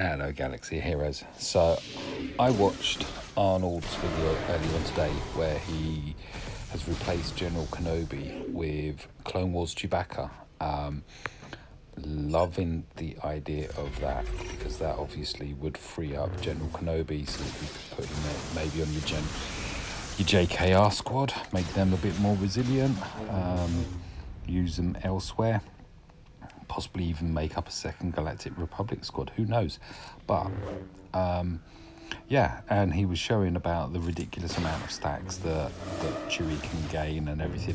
Hello, Galaxy Heroes. So, I watched Ahnald's video earlier on today where he has replaced General Kenobi with Clone Wars Chewbacca. Um, loving the idea of that because that obviously would free up General Kenobi so you could put him maybe on your gen your JKR squad, make them a bit more resilient, um, use them elsewhere possibly even make up a second Galactic Republic squad. Who knows? But um, yeah, and he was showing about the ridiculous amount of stacks that that Chewie can gain and everything.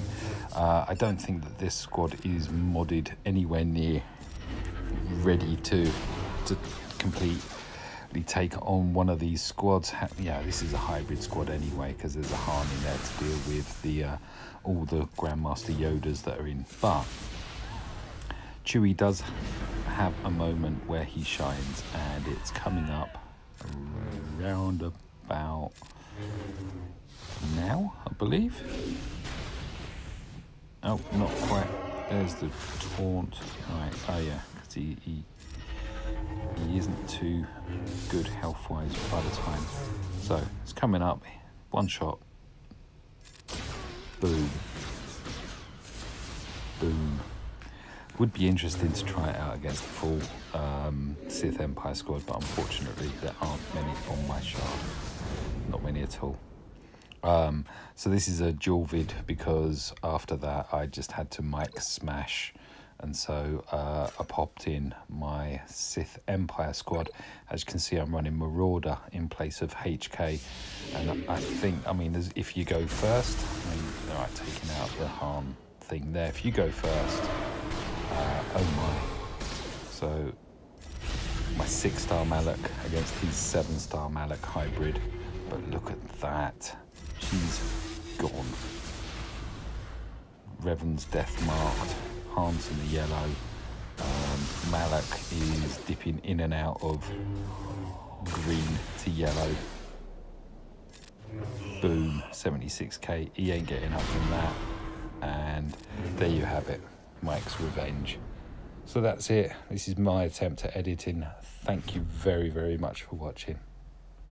Uh, I don't think that this squad is modded anywhere near ready to to completely take on one of these squads. Yeah, this is a hybrid squad anyway because there's a Han in there to deal with the uh, all the Grandmaster Yodas that are in, but Chewie does have a moment where he shines, and it's coming up around about now, I believe. Oh, not quite. There's the taunt. Right. Oh yeah, because he, he he isn't too good health-wise by the time. So it's coming up. One shot. Boom. Boom. Would be interesting to try it out against the full um, Sith Empire squad, but unfortunately there aren't many on my shard. Not many at all. Um, so this is a dual vid because after that I just had to mic smash and so uh, I popped in my Sith Empire squad. As you can see, I'm running Marauder in place of HK, and I think, I mean, if you go first, I mean, all right, taking out the Han thing there. If you go first, uh, oh my. So my six star Malak against his seven star Malak hybrid. But look at that. She's gone. Revan's death marked. Han's in the yellow. Um, Malak is dipping in and out of green to yellow. Boom, 76k. He ain't getting up from that. And there you have it. Mike's Revenge. So that's it. This is my attempt at editing. Thank you very, very much for watching.